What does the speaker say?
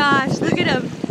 gosh, look at him.